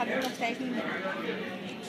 Padura Station.